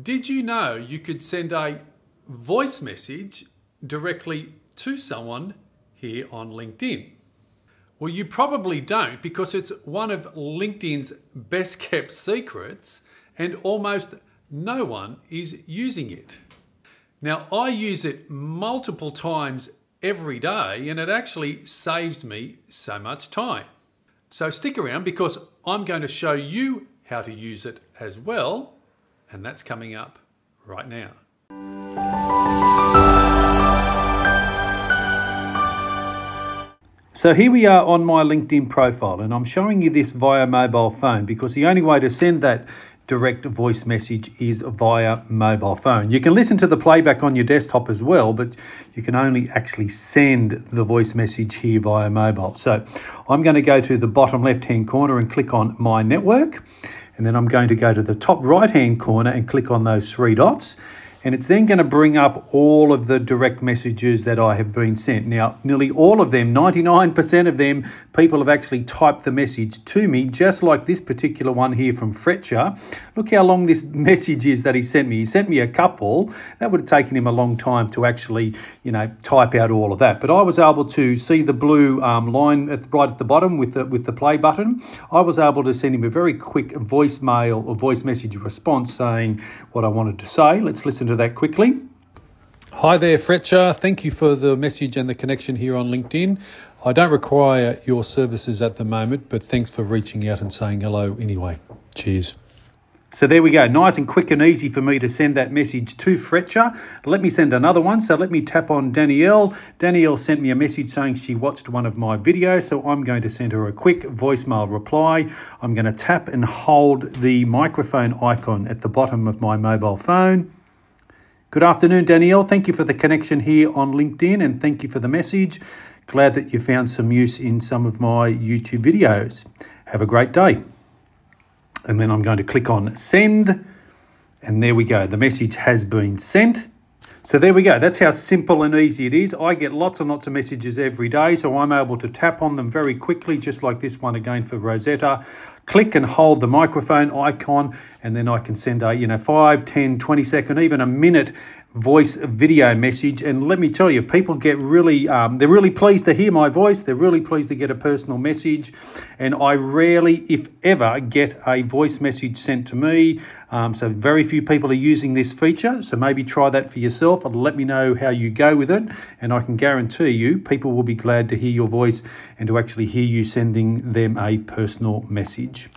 Did you know you could send a voice message directly to someone here on LinkedIn? Well, you probably don't because it's one of LinkedIn's best kept secrets and almost no one is using it. Now, I use it multiple times every day and it actually saves me so much time. So stick around because I'm going to show you how to use it as well and that's coming up right now. So here we are on my LinkedIn profile and I'm showing you this via mobile phone because the only way to send that direct voice message is via mobile phone. You can listen to the playback on your desktop as well, but you can only actually send the voice message here via mobile. So I'm going to go to the bottom left hand corner and click on my network. And then I'm going to go to the top right hand corner and click on those three dots and it's then going to bring up all of the direct messages that I have been sent. Now, nearly all of them, 99% of them, people have actually typed the message to me, just like this particular one here from Fretcher. Look how long this message is that he sent me. He sent me a couple. That would have taken him a long time to actually, you know, type out all of that. But I was able to see the blue um, line at, right at the bottom with the, with the play button. I was able to send him a very quick voicemail or voice message response saying what I wanted to say. Let's listen to to that quickly. Hi there, Fretcher. Thank you for the message and the connection here on LinkedIn. I don't require your services at the moment, but thanks for reaching out and saying hello anyway. Cheers. So there we go, nice and quick and easy for me to send that message to Fretcher. Let me send another one. So let me tap on Danielle. Danielle sent me a message saying she watched one of my videos. So I'm going to send her a quick voicemail reply. I'm going to tap and hold the microphone icon at the bottom of my mobile phone. Good afternoon, Danielle. Thank you for the connection here on LinkedIn and thank you for the message. Glad that you found some use in some of my YouTube videos. Have a great day. And then I'm going to click on send. And there we go. The message has been sent. So there we go. That's how simple and easy it is. I get lots and lots of messages every day, so I'm able to tap on them very quickly, just like this one again for Rosetta. Click and hold the microphone icon, and then I can send a, you know, 5, 10, 20 second, even a minute voice video message. And let me tell you, people get really, um, they're really pleased to hear my voice. They're really pleased to get a personal message. And I rarely, if ever, get a voice message sent to me. Um, so very few people are using this feature. So maybe try that for yourself and let me know how you go with it. And I can guarantee you, people will be glad to hear your voice and to actually hear you sending them a personal message.